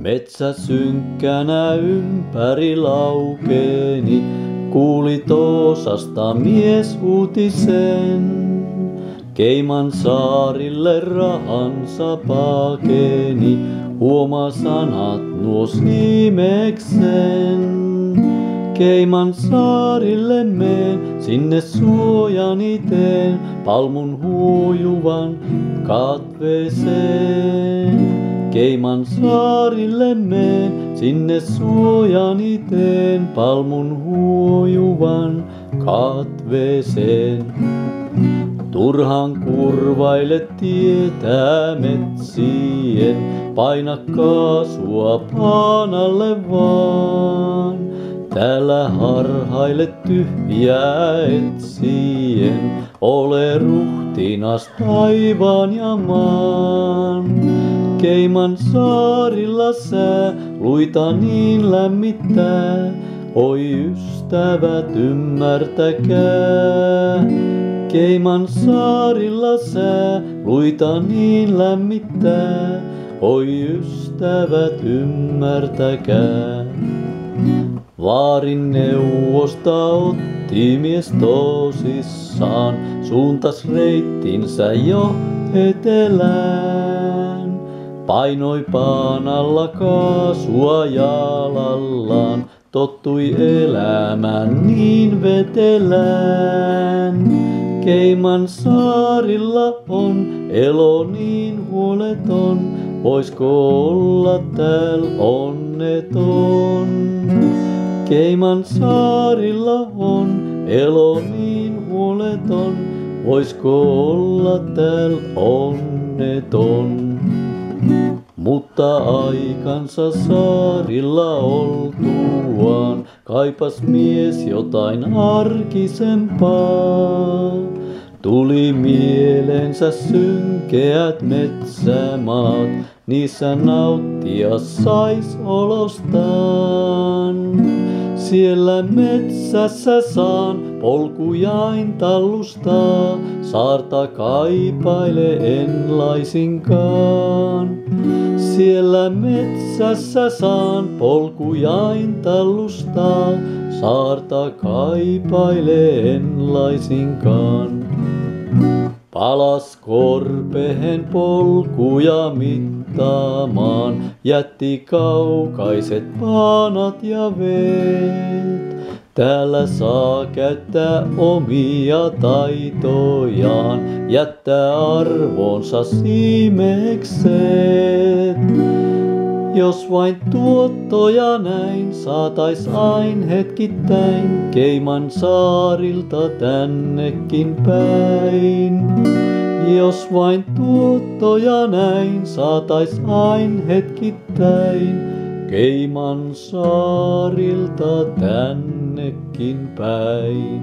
Metsä synkkänä ympäri laukeeni, kuuli Toosasta mies uutisen. Keiman saarille rahansa pakeni, huoma sanat nuos nimeksen. Keiman saarille meen, sinne suojani teen, palmun huojuvan katveeseen. Keiman saarille meen, sinne suojani teen, palmun huojuvan katveeseen. Turhan kurvaille tietää metsien, paina kaasua paanalle vaan. Täällä harhaille tyhjää etsien, ole ruhtinas taivaan ja maan. Keiman saarilla sää luita niin lämmittää, oi ystävät ymmärtäkää. Keiman saarilla sää luita niin lämmittää, oi ystävät ymmärtäkää. Vaarin neuvosta otti mies tosissaan, suuntas reittinsä jo etelään. Painoi paanalla kaasua jalallaan, tottui elämään niin vetelään. Keiman saarilla on elo niin huoleton, voisko olla täällä onneton? Keiman saarilla on elo niin huoleton, voisko olla täällä onneton? Mutta aikansa saarilla oltuaan, kaipas mies jotain arkisempaa. Tuli mielensä synkeät metsämaat, niissä nauttia sais olostaan. Siellä metsässä saan polkujain tallustaa, saarta kaipaile en laisinkaan. Siellä metsässä saan polkujain tallustaa, saarta kaipaile en laisinkaan. Palas korpehen polkuja mittaamaan, jätti kaukaiset paanat ja veet. Täällä saa käyttää omia taitojaan, jättää arvonsa siimekset. Jos vain tuottoja näin saatais ain hetkittäin Keiman saarilta tännekin päin. Jos vain tuottoja näin saatais ain hetkittäin Keiman saarilta tännekin päin.